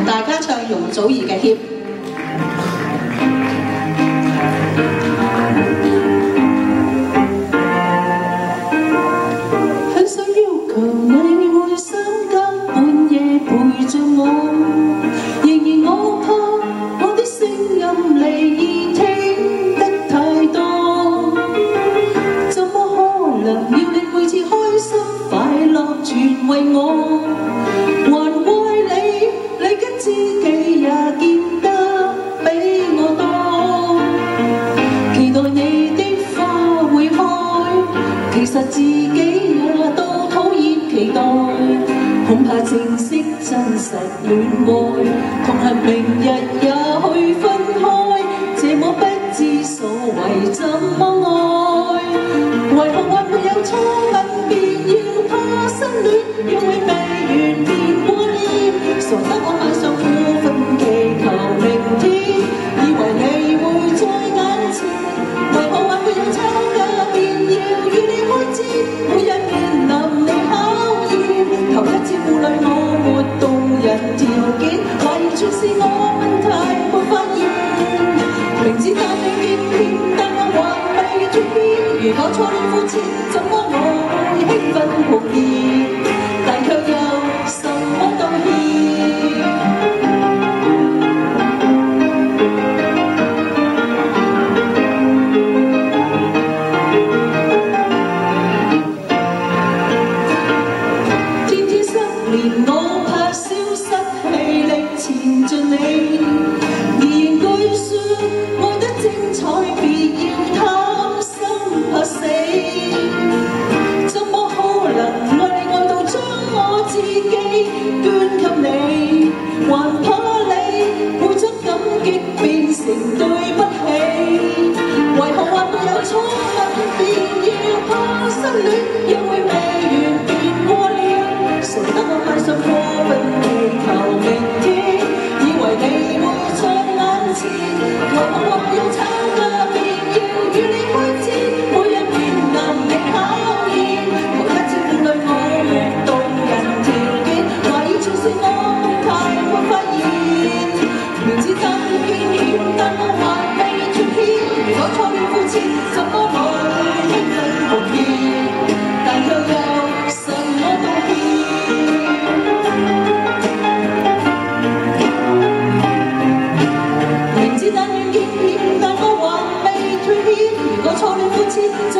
同大家唱容祖儿嘅《協》。很想要求你會三更半夜陪着我，然而我怕我的声音離耳聽得太多，怎麼可能要你每次开心快乐全为我？自己也都讨厌期待，恐怕正式真实恋爱，同行明日也去分开，这么不知所谓怎么爱？为何还没有初吻便要怕失恋，约会未完便挂念，傻得我 如果初戀膚淺，怎么何妨混和擦挂便要与你开战每日面临你考验求一招半里动人条件怀疑全是我问没发现明知单恋惊险但我还未脱险如果初恋肤怎么起就